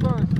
the.